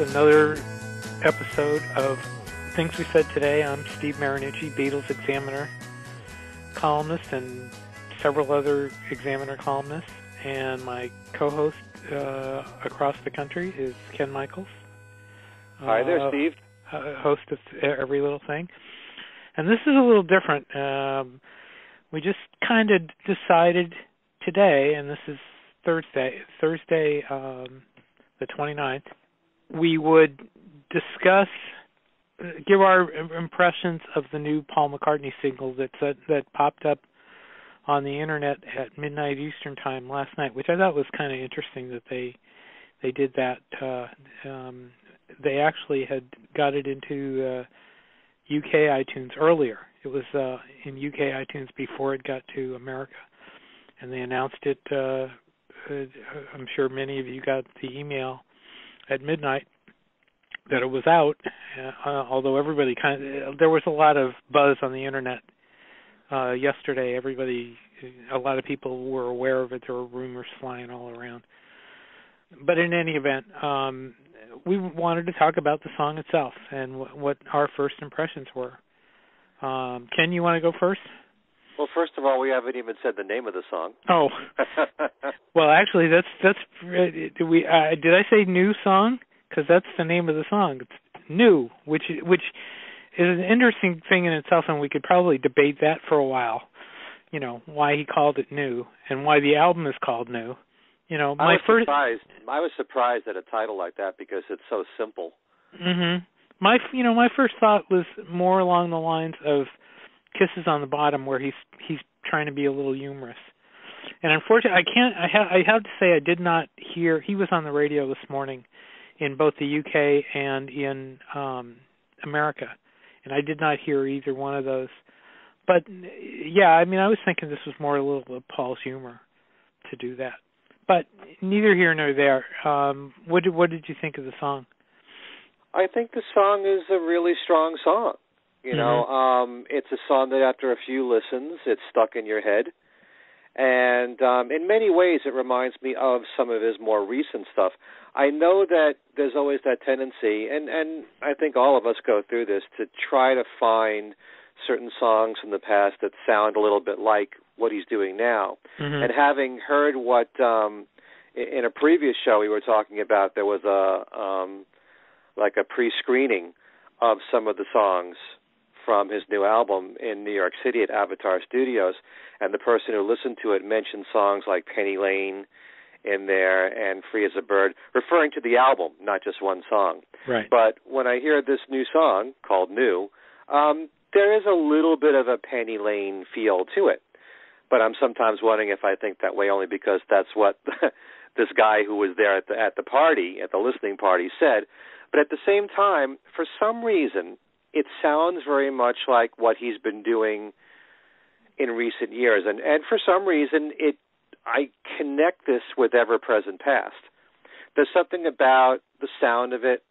another episode of Things We Said Today. I'm Steve Marinucci, Beatles Examiner columnist, and several other Examiner columnists. And my co-host uh, across the country is Ken Michaels. Hi there, uh, Steve. uh, host of Every Little Thing. And this is a little different. Um, we just kind of decided today, and this is Thursday, Thursday, um, the 29th, we would discuss, give our impressions of the new Paul McCartney single that that, that popped up on the internet at midnight Eastern time last night, which I thought was kind of interesting that they they did that. Uh, um, they actually had got it into uh, UK iTunes earlier. It was uh, in UK iTunes before it got to America, and they announced it. Uh, uh, I'm sure many of you got the email at midnight that it was out. Uh, although everybody kind of there was a lot of buzz on the internet uh, yesterday. Everybody, a lot of people were aware of it. There were rumors flying all around. But in any event, um, we wanted to talk about the song itself and w- what our first impressions were. Um, Ken, you want to go first? Well, first of all, we haven't even said the name of the song. Oh, well, actually, that's that's. Did we? Uh, did I say new song? Because that's the name of the song. It's new, which which is an interesting thing in itself, and we could probably debate that for a while. You know why he called it new, and why the album is called new. You know, my I was first. surprised. I was surprised at a title like that because it's so simple. Mhm. My you know my first thought was more along the lines of kisses on the bottom where he's he's trying to be a little humorous. And unfortunately, I can't. I have. I have to say, I did not hear. He was on the radio this morning, in both the UK and in um America, and I did not hear either one of those. But yeah, I mean, I was thinking this was more a little of Paul's humor to do that. But neither here nor there. Um, what did what did you think of the song? I think the song is a really strong song. You know, um, it's a song that after a few listens, it's stuck in your head. And um, in many ways, it reminds me of some of his more recent stuff. I know that there's always that tendency, and and I think all of us go through this to try to find certain songs from the past that sound a little bit like what he's doing now. Mhm. And having heard what um, in a previous show we were talking about, there was a um, like a pre-screening of some of the songs from his new album in New York City at Avatar Studios, and the person who listened to it mentioned songs like Penny Lane in there and Free as a Bird, referring to the album, not just one song. Right. But when I hear this new song called New, um, there is a little bit of a Penny Lane feel to it. But I'm sometimes wondering if I think that way only because that's what this guy who was there at the at the party, at the listening party said. But at the same time, for some reason, it sounds very much like what he's been doing in recent years and and for some reason it I connect this with ever present past. There's something about the sound of it,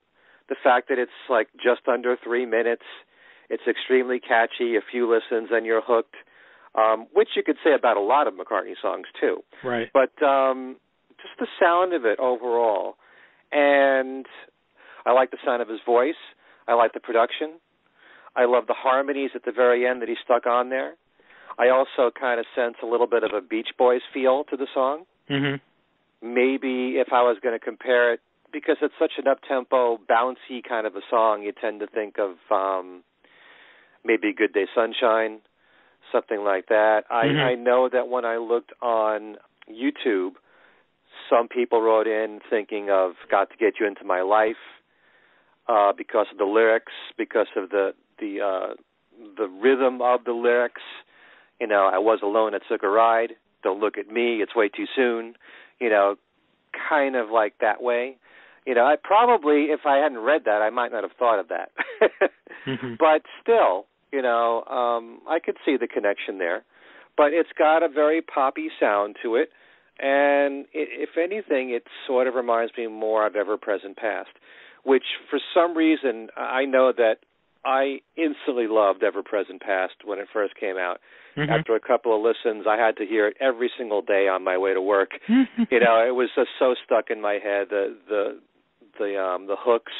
the fact that it's like just under 3 minutes, it's extremely catchy, a few listens and you're hooked. Um which you could say about a lot of McCartney songs too Right. but um just the sound of it overall and i like the sound of his voice i like the production i love the harmonies at the very end that he stuck on there i also kind of sense a little bit of a beach boys feel to the song Mhm. maybe if i was going to compare it because it's such an up tempo bouncy kind of a song you tend to think of um maybe good day sunshine something like that i Mhm. i know that when i looked on youtube some people wrote in thinking of got to get you into my life uh because of the lyrics because of the the uh the rhythm of the lyrics. You know i was alone i took a ride. Don't look at me. It's way too soon. You know kind of like that way. You know i probably if i hadn't read that i might not have thought of that. Mhm. but still you know um i could see the connection there. But it's got a very poppy sound to it. And i if anything it sort of reminds me more of ever present past which for some reason i know that i instantly loved ever present past when it first came out. Mhm. after a couple of listens i had to hear it every single day on my way to work. Mm-hmm. you know it was just so stuck in my head. The the the um the hooks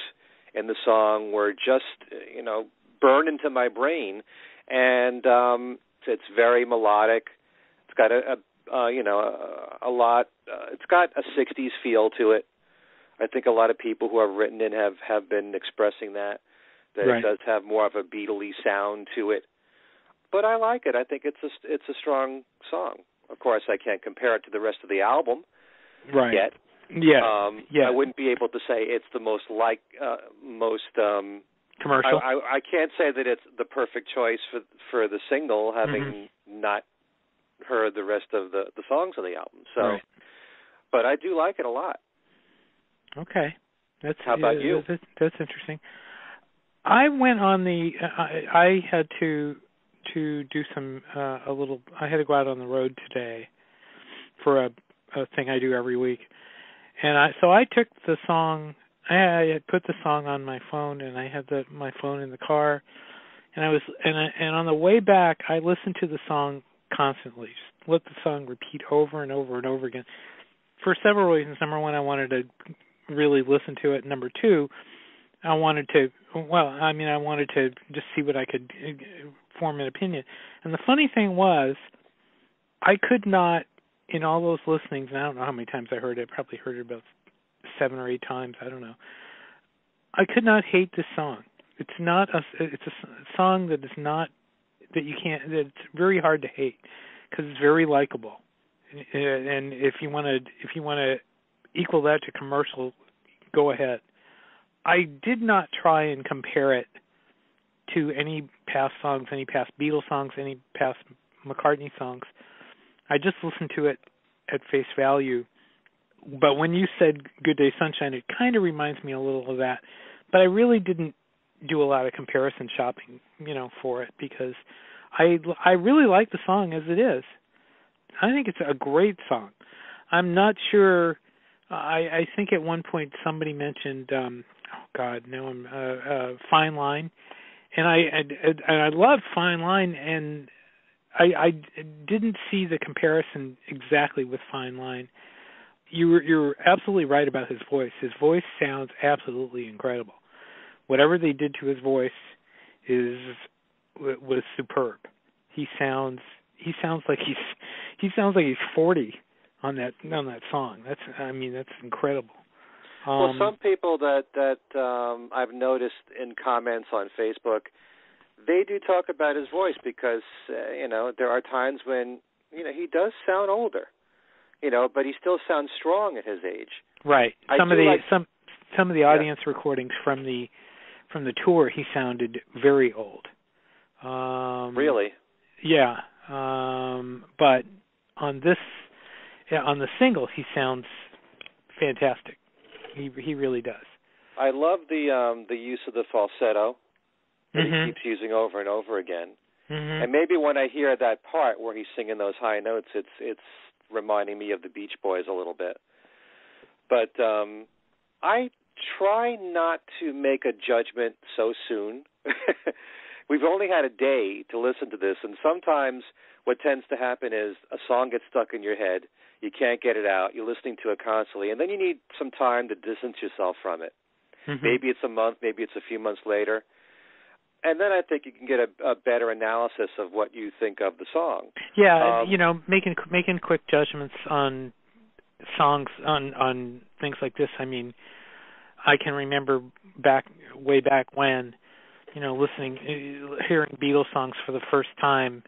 in the song were just you know burned into my brain. And um it's very melodic. It's got a, a uh, you know a, a lot uh, it's got a 60s feel to it. I think a lot of people who have written it have have been expressing that that right. it does have more of a beatly sound to it. But i like it. I think it's a it's a strong song. Of course i can't compare it to the rest of the album right. yet. Yeah. Um yeah. I wouldn't be able to say it's the most like uh most um commercial? I, I I can't say that it's the perfect choice for for the single having Mm-hmm. not heard the rest of the the songs on the album. So right. but I do like it a lot. Okay, that's How about yeah, you? That's, that's interesting. I went on the. I, I had to to do some uh, a little. I had to go out on the road today for a, a thing I do every week, and I so I took the song. I, I had put the song on my phone, and I had the my phone in the car, and I was and I, and on the way back, I listened to the song constantly. Just let the song repeat over and over and over again for several reasons. Number one, I wanted to really listen to it. Number two, I wanted to well, I mean, I wanted to just see what I could uh, form an opinion. And the funny thing was, I could not in all those listenings. And I don't know how many times I heard it. Probably heard it about seven or eight times. I don't know. I could not hate this song. It's not a. It's a song that is not that you can't. That it's very hard to hate because it's very likable. And if you want to, if you want to equal that to commercial, go ahead. I did not try and compare it to any past songs, any past Beatles songs, any past McCartney songs. I just listened to it at face value. But when you said Good Day Sunshine, it kind of reminds me a little of that. But I really didn't do a lot of comparison shopping, you know, for it because I I really like the song as it is. I think it's a great song. I'm not sure I I think at one point somebody mentioned um god, now I'm uh uh Fine Line and I and, and I love Fine Line and I I didn't see the comparison exactly with Fine Line. You were you're absolutely right about his voice. His voice sounds absolutely incredible. Whatever they did to his voice is was superb. He sounds he sounds like he's he sounds like he's 40 on that on that song. That's I mean that's incredible. Um, well some people that that um I've noticed in comments on Facebook they do talk about his voice because uh, you know there are times when you know he does sound older you know but he still sounds strong at his age right. I Some of the like- some some of the audience recordings from the from the tour he sounded very old. Um really Yeah. Um but on this yeah, on the single he sounds fantastic. He he really does. I love the um the use of the falsetto that Mhm. he keeps using over and over again Mhm. And maybe when I hear that part where he's singing those high notes, it's it's reminding me of the Beach Boys a little bit. But um I try not to make a judgment so soon. We've only had a day to listen to this, and sometimes what tends to happen is a song gets stuck in your head. You can't get it out. You're listening to it constantly, and then you need some time to distance yourself from it. Mhm. Maybe it's a month, maybe it's a few months later. And then I think you can get a, a better analysis of what you think of the song. Yeah, Um, you know, making making quick judgments on songs on on things like this. I mean, I can remember back way back when, you know, listening hearing Beatles songs for the first time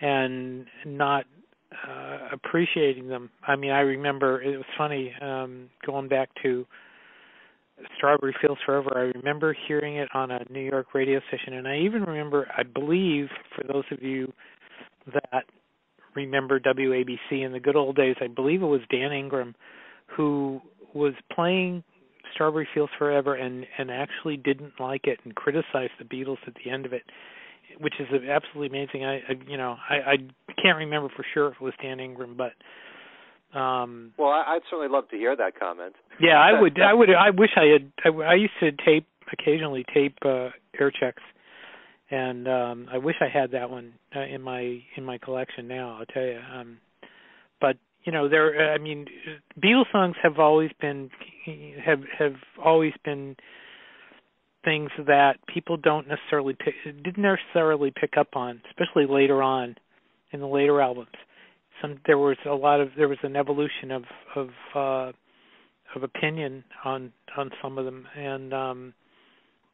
and not uh appreciating them. I mean, I remember it was funny um going back to Strawberry Fields Forever. I remember hearing it on a New York radio station and I even remember I believe for those of you that remember WABC in the good old days, I believe it was Dan Ingram who was playing Strawberry Fields Forever and and actually didn't like it and criticized the Beatles at the end of it, which is absolutely amazing. I, I you know I I can't remember for sure if it was Dan Ingram, but um Well, I, I'd certainly love to hear that comment. yeah, I would I would I wish I had I, I used to tape occasionally tape uh air checks and um I wish I had that one uh, in my in my collection now, I'll tell you. Um but you know, there I mean Beatles songs have always been have have always been things that people don't necessarily pick, didn't necessarily pick up on, especially later on in the later albums. Some there was a lot of there was an evolution of of uh, of opinion on on some of them, and um,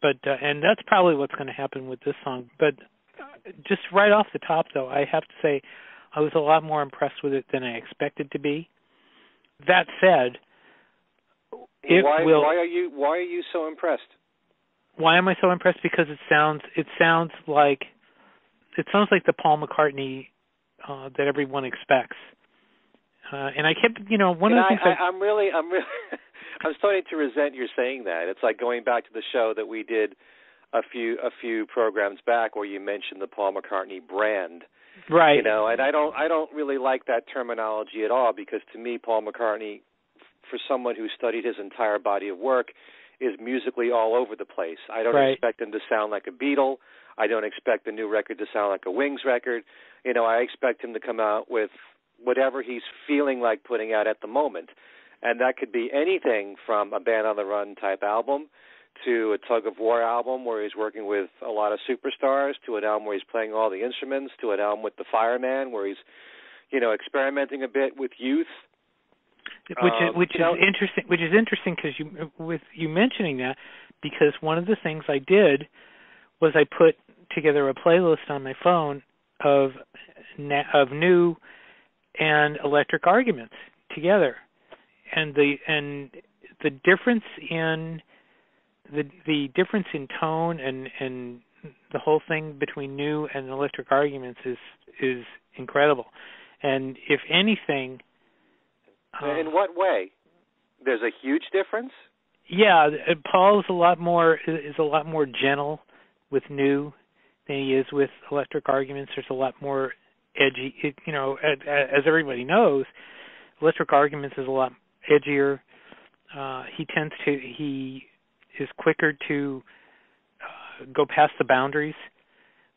but uh, and that's probably what's going to happen with this song. But uh, just right off the top, though, I have to say I was a lot more impressed with it than I expected to be. That said, it why, will. Why are you Why are you so impressed? Why am I so impressed? Because it sounds it sounds like it sounds like the Paul McCartney uh, that everyone expects. Uh, and I kept, you know, one and of the things I, I, I'm really, I'm really, I'm starting to resent your saying that. It's like going back to the show that we did a few a few programs back where you mentioned the Paul McCartney brand. Right. You know, and I don't I don't really like that terminology at all because to me Paul McCartney for someone who studied his entire body of work is musically all over the place. I don't right. expect him to sound like a Beatle. I don't expect the new record to sound like a Wings record. You know, I expect him to come out with whatever he's feeling like putting out at the moment. And that could be anything from a Band on the Run type album to a tug of war album where he's working with a lot of superstars to an album where he's playing all the instruments to an album with the fireman where he's you know experimenting a bit with youth which is um, which is know, interesting which is interesting because you with you mentioning that because one of the things I did was I put together a playlist on my phone of of new and electric arguments together. And the and the difference in the the difference in tone and and the whole thing between new and electric arguments is is incredible. And if anything uh, in what way? There's a huge difference? Yeah paul is a lot more is a lot more gentle with new than he is with electric arguments. There's a lot more edgy you know as everybody knows electric arguments is a lot edgier. Uh he tends to he is quicker to uh, go past the boundaries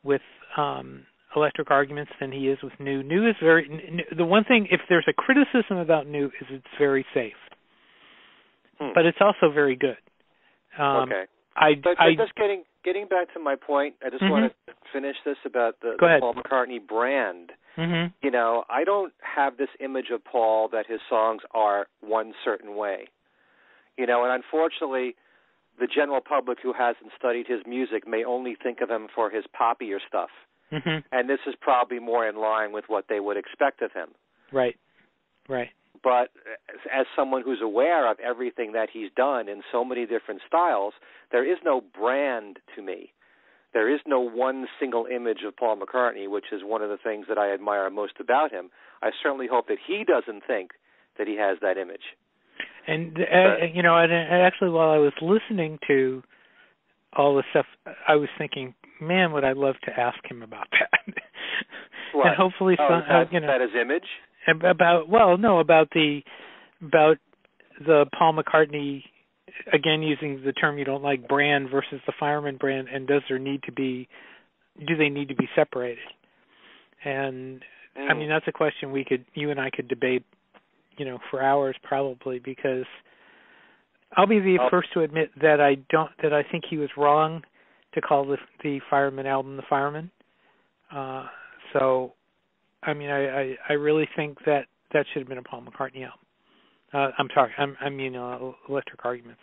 with um, electric arguments than he is with new. New is very new, the one thing. If there's a criticism about new, is it's very safe, hmm. but it's also very good. Um, okay. I, but, I, just getting getting back to my point, I just mm-hmm. want to finish this about the, the. Paul McCartney brand. Mm-hmm. You know, I don't have this image of Paul that his songs are one certain way. You know, and unfortunately, the general public who hasn't studied his music may only think of him for his poppier stuff. Mm-hmm. And this is probably more in line with what they would expect of him. Right. Right. But as someone who's aware of everything that he's done in so many different styles, there is no brand to me. There is no one single image of Paul McCartney, which is one of the things that I admire most about him. I certainly hope that he doesn't think that he has that image. And uh, you know, and actually, while I was listening to all the stuff, I was thinking, man, would I love to ask him about that? And hopefully, oh, some, that, uh, you know, that his image. About well, no, about the about the Paul McCartney again using the term you don't like brand versus the fireman brand, and does there need to be do they need to be separated? And mm. I mean that's a question we could you and I could debate you know for hours probably because I'll be the oh. first to admit that I don't that I think he was wrong to call the the Fireman album the Fireman. Uh, so, I mean, I, I I really think that that should have been a Paul McCartney album. Uh, I'm sorry, I'm, I mean uh, Electric Arguments.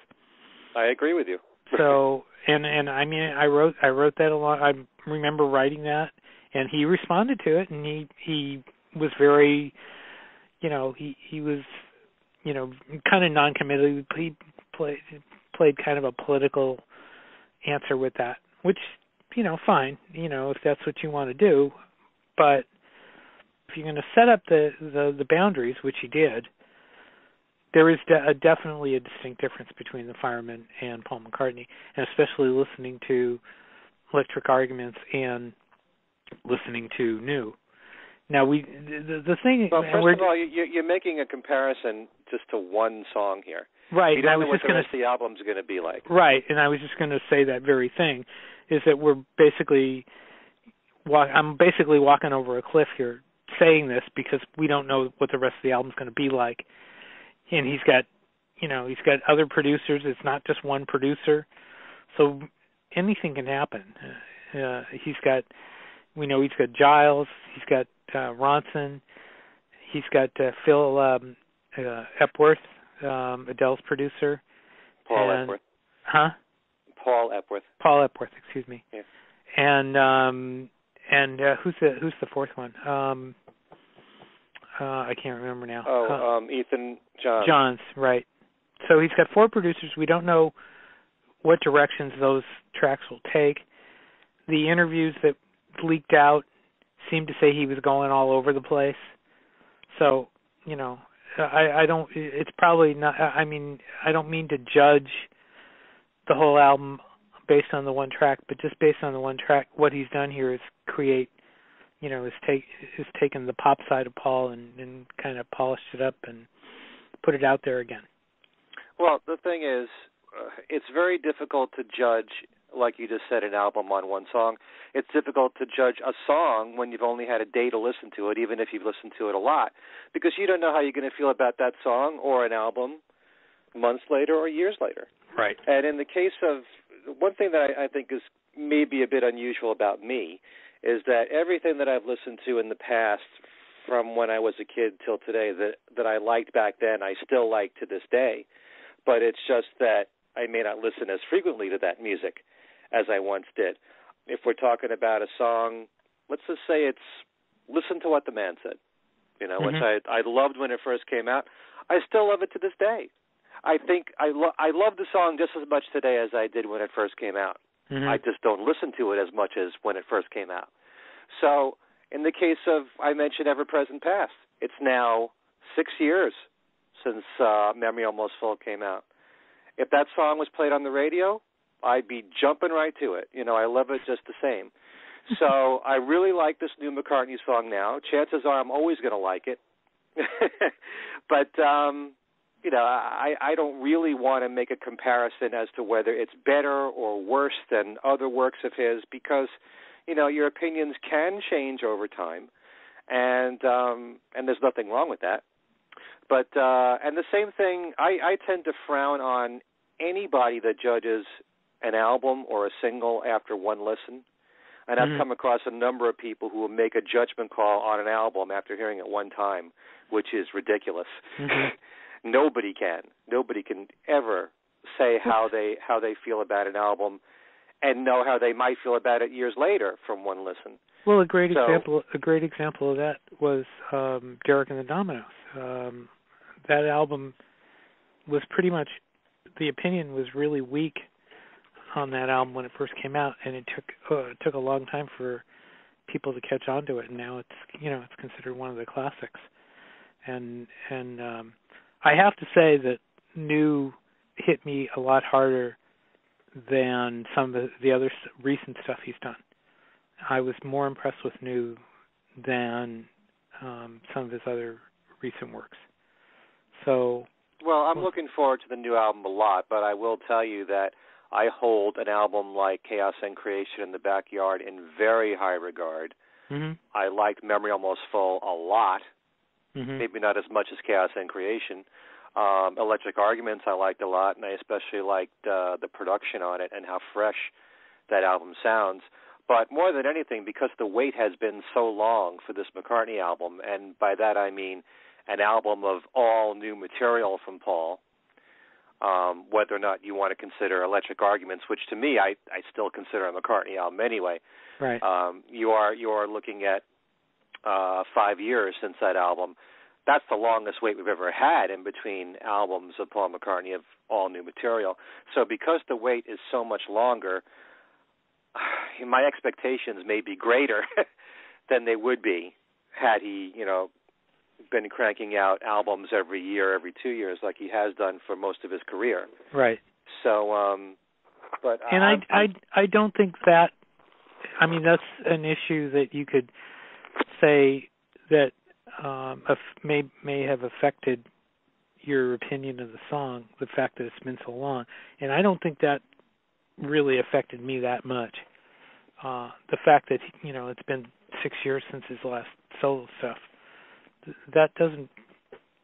I agree with you. so, and and I mean, I wrote I wrote that a lot. I remember writing that, and he responded to it, and he he was very you know he he was you know kind of non-committal. He played played kind of a political answer with that, which you know fine, you know if that's what you want to do, but if you're going to set up the the, the boundaries, which he did, there is de- a definitely a distinct difference between the Fireman and Paul McCartney, and especially listening to Electric Arguments and listening to New. Now we the, the thing. Well, first of all, you, you're making a comparison just to one song here. Right. You don't I know was what just the going rest of the album's going to be like. Right, and I was just going to say that very thing, is that we're basically, walk, I'm basically walking over a cliff here, saying this because we don't know what the rest of the album's going to be like, and he's got you know he's got other producers. It's not just one producer, so anything can happen. Uh, uh, he's got we know he's got Giles, he's got uh, Ronson, he's got uh, Phil um, uh, Epworth, um, Adele's producer. Paul and, Epworth. Huh? Paul Epworth. Paul Epworth, excuse me. Yeah. And um and uh, who's the who's the fourth one? Um uh I can't remember now. Oh, uh, um Ethan Johns. Johns, right. So he's got four producers. We don't know what directions those tracks will take. The interviews that leaked out seemed to say he was going all over the place. So, you know, I I don't it's probably not I mean, I don't mean to judge the whole album based on the one track, but just based on the one track, what he's done here is create, you know, is take is taken the pop side of Paul and and kind of polished it up and put it out there again. Well, the thing is, uh, it's very difficult to judge, like you just said, an album on one song. It's difficult to judge a song when you've only had a day to listen to it, even if you've listened to it a lot, because you don't know how you're going to feel about that song or an album months later or years later. Right. And in the case of one thing that I, I think is maybe a bit unusual about me is that everything that I've listened to in the past from when I was a kid till today that that I liked back then I still like to this day but it's just that I may not listen as frequently to that music as I once did. If we're talking about a song, let's just say it's "Listen to What the Man Said," you know, Mhm. which I I loved when it first came out. I still love it to this day. I think I lo- I love the song just as much today as I did when it first came out. Mhm. I just don't listen to it as much as when it first came out. So, in the case of I mentioned Ever Present Past, it's now six years since uh, Memory Almost Full came out. If that song was played on the radio, I'd be jumping right to it. You know, I love it just the same. So I really like this new McCartney song now. Chances are I'm always going to like it. but um you know, I I don't really want to make a comparison as to whether it's better or worse than other works of his because you know, your opinions can change over time. And um and there's nothing wrong with that. But uh and the same thing I I tend to frown on anybody that judges an album or a single after one listen. And I've Mhm. come across a number of people who will make a judgment call on an album after hearing it one time, which is ridiculous. Mhm. Nobody can. Nobody can ever say how they how they feel about an album and know how they might feel about it years later from one listen. Well, a great So- example a great example of that was um Derek and the Dominos. Um that album was pretty much the opinion was really weak on that album when it first came out and it took uh, it took a long time for people to catch on to it and now it's you know it's considered one of the classics. And and um I have to say that new hit me a lot harder than some of the, the other recent stuff he's done. I was more impressed with New than um, some of his other recent works. So, Well, I'm Well- looking forward to the new album a lot, but I will tell you that I hold an album like Chaos and Creation in the Backyard in very high regard. mhm, I like Memory Almost Full a lot, mhm, maybe not as much as Chaos and Creation. Um, Electric Arguments I liked a lot, and I especially liked uh, the production on it and how fresh that album sounds. But more than anything, because the wait has been so long for this McCartney album, and by that I mean an album of all new material from Paul. Um, whether or not you want to consider Electric Arguments, which to me I, I still consider a McCartney album anyway, right. um, you are you are looking at uh, five years since that album. That's the longest wait we've ever had in between albums of Paul McCartney of all new material. So because the wait is so much longer, my expectations may be greater than they would be had he, you know, been cranking out albums every year, every two years, like he has done for most of his career. right. So, um, but And I'm- I I I don't think that I mean that's an issue that you could say that um may may have affected your opinion of the song, the fact that it's been so long. And I don't think that really affected me that much. Uh the fact that you know it's been 6 years since his last solo stuff th- that doesn't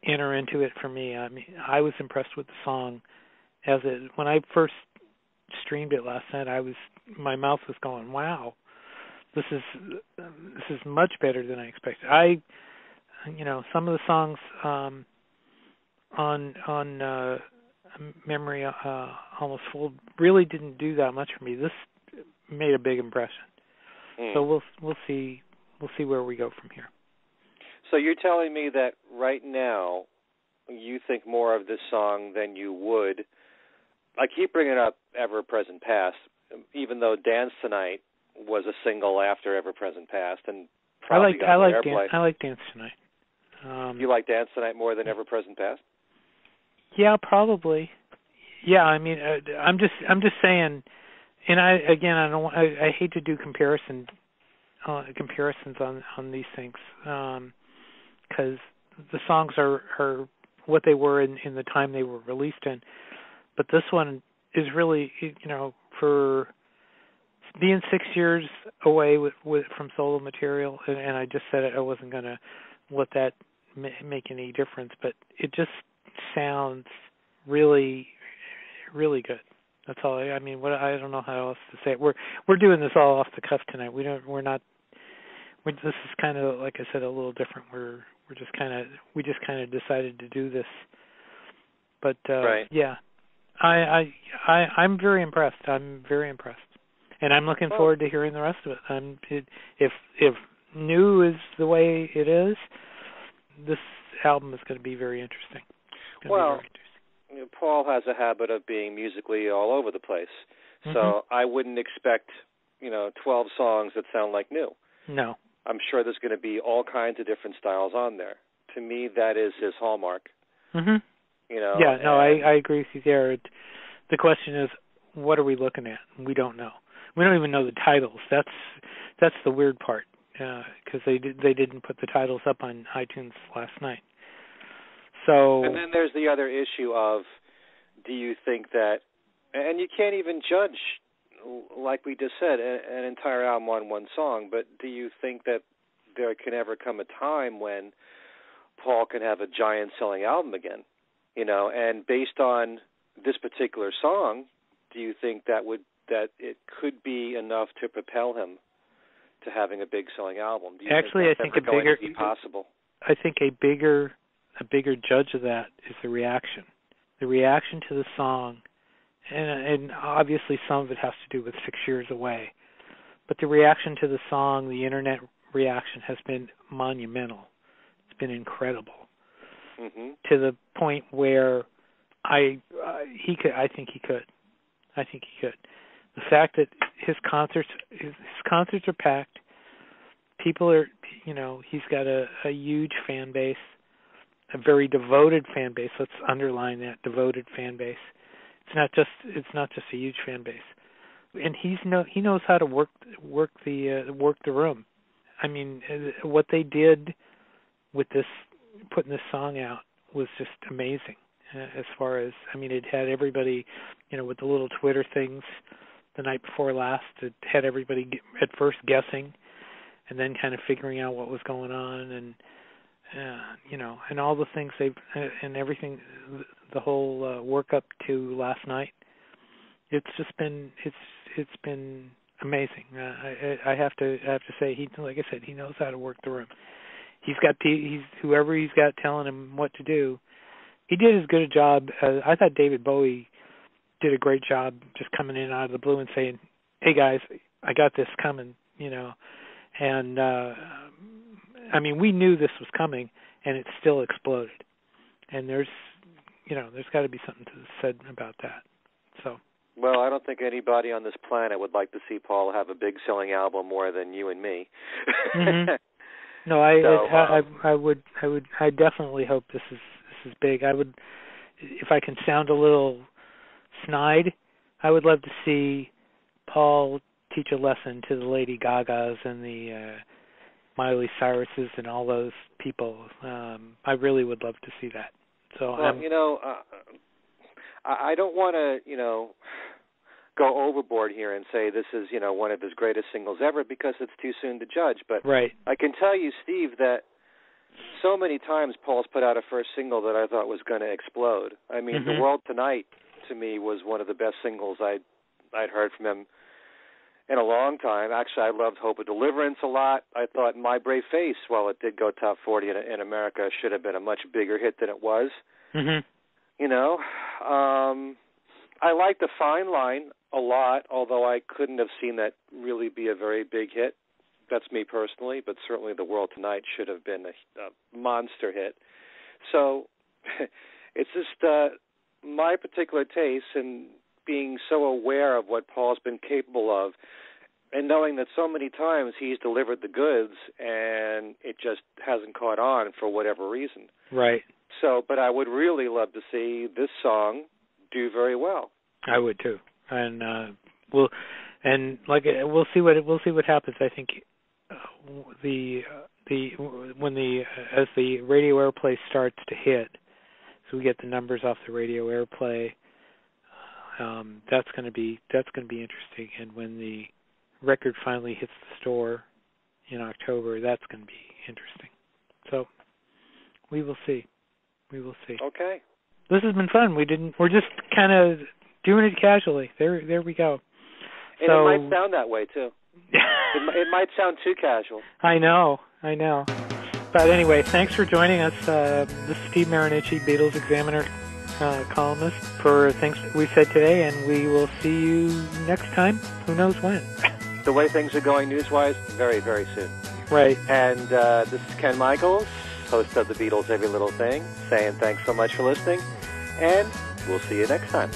enter into it for me. I mean, I was impressed with the song as it when I first streamed it last night. I was my mouth was going, "Wow, this is this is much better than I expected." I, you know, some of the songs um, on on uh, memory uh, almost full really didn't do that much for me. This made a big impression. Mm. So we'll we'll see we'll see where we go from here. So you're telling me that right now you think more of this song than you would. I keep bringing up Ever Present Past, even though Dance Tonight was a single after Ever Present Past, and I like I like. Dan- I like Dance Tonight. Um, you like Dance Tonight more than Ever Present Past? Yeah, probably. Yeah, I mean, uh, I'm just I'm just saying, and I again I don't I, I hate to do comparison uh, comparisons on on these things because um, the songs are are what they were in in the time they were released in, but this one is really you know for being six years away with with from solo material and, and I just said it, I wasn't going to let that ma- make any difference but it just sounds really really good. That's all I, I mean what I don't know how else to say it. We're we're doing this all off the cuff tonight. We don't we're not we this is kind of like I said a little different. We're we're just kind of we just kind of decided to do this. But uh right. yeah. I I I I'm very impressed. I'm very impressed and I'm looking forward to hearing the rest of it. I'm it, if if new is the way it is, this album is going to be very interesting. Well, very interesting. Paul has a habit of being musically all over the place, mm-hmm. so I wouldn't expect you know 12 songs that sound like new. No, I'm sure there's going to be all kinds of different styles on there. To me, that is his hallmark. Mm-hmm. You know. Yeah, no, I I agree with you there. The question is, what are we looking at? We don't know we don't even know the titles. That's that's the weird part because uh, they did, they didn't put the titles up on iTunes last night. So and then there's the other issue of do you think that and you can't even judge like we just said an entire album on one song, but do you think that there can ever come a time when Paul can have a giant selling album again? You know, and based on this particular song, do you think that would that it could be enough to propel him to having a big selling album. Actually, think I think a bigger possible. I think a bigger a bigger judge of that is the reaction. The reaction to the song, and and obviously some of it has to do with six years away, but the reaction to the song, the internet reaction has been monumental. It's been incredible mm-hmm. to the point where I uh, he could I think he could I think he could the fact that his concerts his, his concerts are packed. People are you know he's got a a huge fan base a very devoted fan base. Let's underline that devoted fan base. It's not just it's not just a huge fan base. And he's no he knows how to work work the uh, work the room. I mean uh, what they did with this putting this song out was just amazing uh, as far as i mean it had everybody you know with the little twitter things the night before last. It had everybody at first guessing, and then kind of figuring out what was going on, and uh, you know, and all the things they've uh, and everything, the whole uh, work up to last night. It's just been it's it's been amazing. Uh, I I have to I have to say he like I said he knows how to work the room. He's got he's whoever he's got telling him what to do. He did as good a job. As, I thought David Bowie did a great job just coming in out of the blue and saying, "Hey guys, I got this coming," you know. And uh I mean, we knew this was coming and it still exploded. And there's you know, there's got to be something to said about that. So well, I don't think anybody on this planet would like to see Paul have a big selling album more than you and me. mm-hmm. No, I, so, I, um, I I would I would I definitely hope this is this is big. I would if I can sound a little snide. I would love to see Paul teach a lesson to the Lady Gagas and the uh, Miley Cyruses and all those people. Um, I really would love to see that. So well, I'm, you know, uh, I don't want to, you know, go overboard here and say this is, you know, one of his greatest singles ever because it's too soon to judge. But right. I can tell you, Steve, that so many times Paul's put out a first single that I thought was going to explode. I mean, Mhm. The World Tonight to me was one of the best singles I'd I'd heard from him in a long time. Actually, I loved Hope of Deliverance a lot. I thought My Brave Face, while it did go top 40 in, in America, should have been a much bigger hit than it was. Mhm. You know, um I like the Fine Line a lot, although I couldn't have seen that really be a very big hit. That's me personally, but certainly The World Tonight should have been a, a monster hit. So it's just uh my particular taste and being so aware of what Paul's been capable of and knowing that so many times he's delivered the goods and it just hasn't caught on for whatever reason. Right. So, but I would really love to see this song do very well. I would too. And uh we'll and like we'll see what we'll see what happens. I think uh, the uh, the when the as the radio airplay starts to hit, so we get the numbers off the radio airplay. Um, that's going to be that's going to be interesting. And when the record finally hits the store in October, that's going to be interesting. So we will see. We will see. Okay. This has been fun. We didn't. We're just kind of doing it casually. There, there we go. And so, it might sound that way too. It, it might sound too casual. I know, I know. But anyway, thanks for joining us. Uh, this is Steve Marinucci, Beatles Examiner uh, columnist, for things we said today, and we will see you next time. Who knows when? The way things are going news-wise, very, very soon. right. And uh, this is Ken Michaels, host of the Beatles Every Little Thing, saying thanks so much for listening, and we'll see you next time.